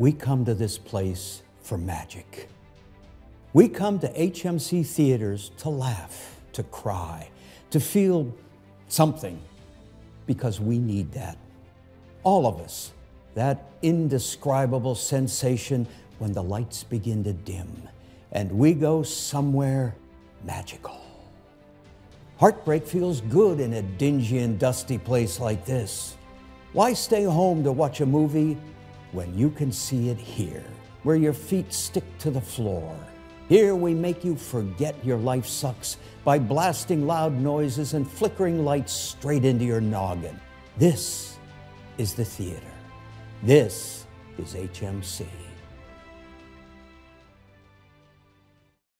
we come to this place for magic. We come to AMC theaters to laugh, to cry, to feel something, because we need that. All of us, that indescribable sensation when the lights begin to dim and we go somewhere magical. Heartbreak feels good in a dingy and dusty place like this. Why stay home to watch a movie when you can see it here, where your feet stick to the floor? Here we make you forget your life sucks by blasting loud noises and flickering lights straight into your noggin. This is the theater. This is AMC.